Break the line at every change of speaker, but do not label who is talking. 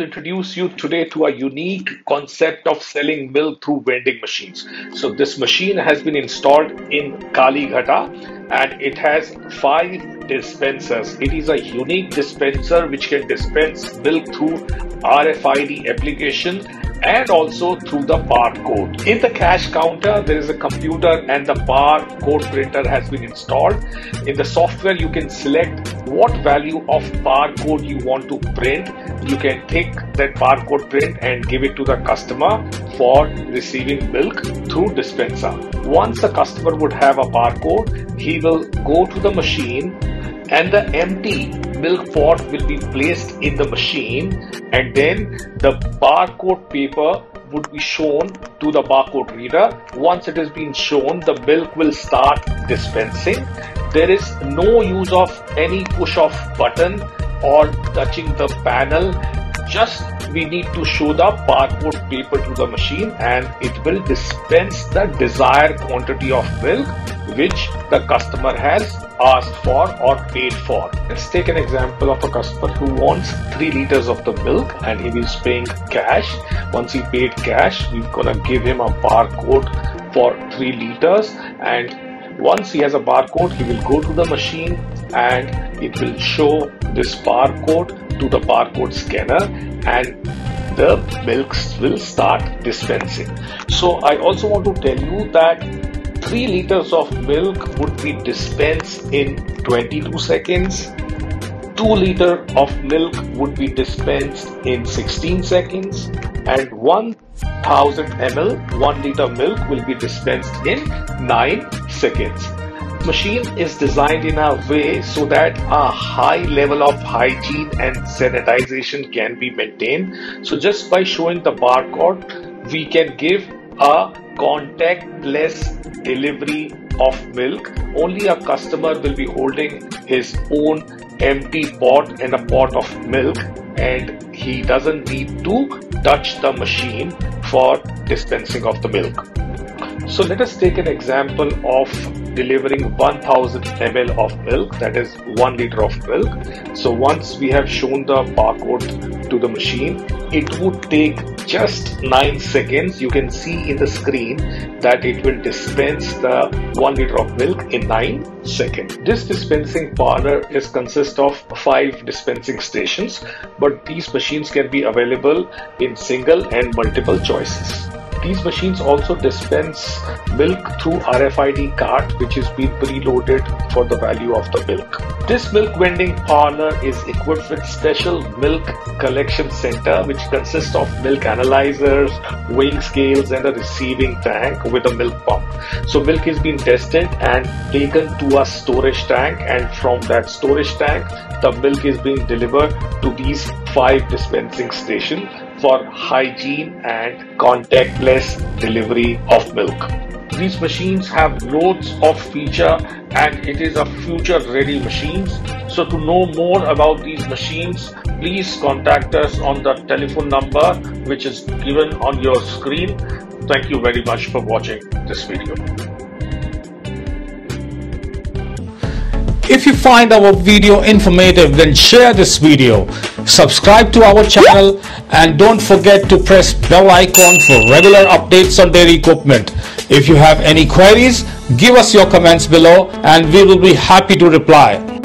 introduce you today to a unique concept of selling milk through vending machines. So this machine has been installed in Kalighata and it has five dispensers. It is a unique dispenser which can dispense milk through RFID application and also through the barcode. In the cash counter, there is a computer and the barcode printer has been installed. In the software, you can select what value of barcode you want to print. You can take that barcode print and give it to the customer for receiving milk through dispenser. Once the customer would have a barcode, he will go to the machine and the empty milk pot will be placed in the machine and then the barcode paper would be shown to the barcode reader. Once it has been shown, the milk will start dispensing. There is no use of any push off button or touching the panel. Just we need to show the barcode paper to the machine and it will dispense the desired quantity of milk which the customer has asked for or paid for. Let's take an example of a customer who wants 3 liters of the milk and he is paying cash. Once he paid cash, we're gonna give him a barcode for 3 liters and once he has a barcode, he will go to the machine and it will show this barcode to the barcode scanner and the milks will start dispensing. So I also want to tell you that 3 liters of milk would be dispensed in 22 seconds. 2 liter of milk would be dispensed in 16 seconds and 1000 ml 1 liter milk will be dispensed in 9 seconds machine is designed in a way so that a high level of hygiene and sanitization can be maintained. So just by showing the barcode, we can give a contactless delivery of milk. Only a customer will be holding his own empty pot and a pot of milk and he doesn't need to touch the machine for dispensing of the milk. So let us take an example of delivering 1000 ml of milk that is 1 liter of milk. So once we have shown the barcode to the machine, it would take just 9 seconds. You can see in the screen that it will dispense the 1 liter of milk in 9 seconds. This dispensing parlor is consist of 5 dispensing stations but these machines can be available in single and multiple choices. These machines also dispense milk through RFID card which is being preloaded for the value of the milk. This milk vending parlor is equipped with special milk collection center which consists of milk analyzers, weighing scales and a receiving tank with a milk pump. So milk is being tested and taken to a storage tank and from that storage tank the milk is being delivered to these five dispensing stations for hygiene and contactless delivery of milk. These machines have loads of feature and it is a future ready machines. So to know more about these machines, please contact us on the telephone number which is given on your screen. Thank you very much for watching this video.
If you find our video informative, then share this video. Subscribe to our channel and don't forget to press bell icon for regular updates on dairy equipment. If you have any queries, give us your comments below and we will be happy to reply.